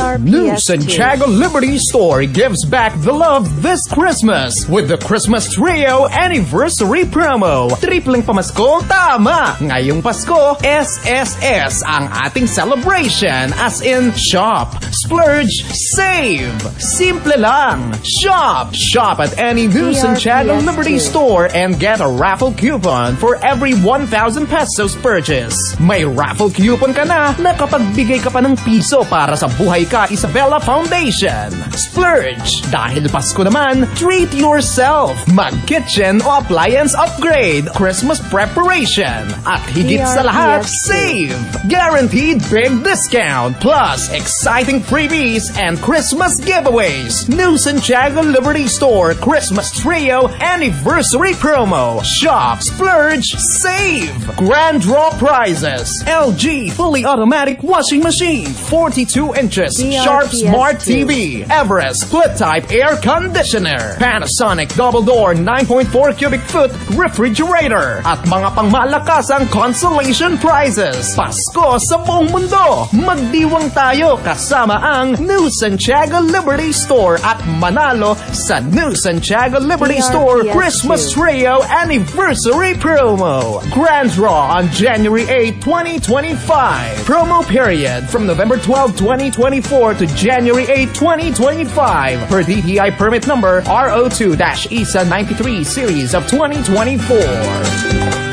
New ARPS2. Santiago Liberty Store gives back the love this Christmas with the Christmas Trio Anniversary Promo. Tripling pamasko, tama! Ngayong Pasko, SSS ang ating celebration as in shop, splurge, save. Simple lang. Shop! Shop at any New Santiago ARPS2. Liberty Store and get a raffle coupon for every 1,000 pesos purchase. May raffle coupon ka na, nakapagbigay ka pa ng piso para sa Buhay Ka Isabella Foundation. Splurge! Dahil Pasko naman, treat yourself. Mag-kitchen o appliance upgrade, Christmas preparation. At higit sa lahat, PRPS2. save! Guaranteed big discount, plus exciting freebies and Christmas giveaways. New Santiago Liberty Store Christmas Trio Anniversary Promo. Shop, splurge, save! Grand draw prizes. LG fully automatic washing machine, 42 inches, PRPS2. sharp smart TV. Everest split type air conditioner. Panasonic double door 9.4 cubic foot refrigerator. At mga pangmalakasang consolation prizes. Pasko sa buong mundo. Magdiwang tayo kasama ang New Santiago Liberty Store at manalo sa New Santiago Liberty Store PRPS2. Christmas Trio Anniversary Promo. Grand draw on January 8, 2025. Promo period from November 12, 2024 to January 8, 2025 per DTI permit number RO2-ESA 93 series of 2024.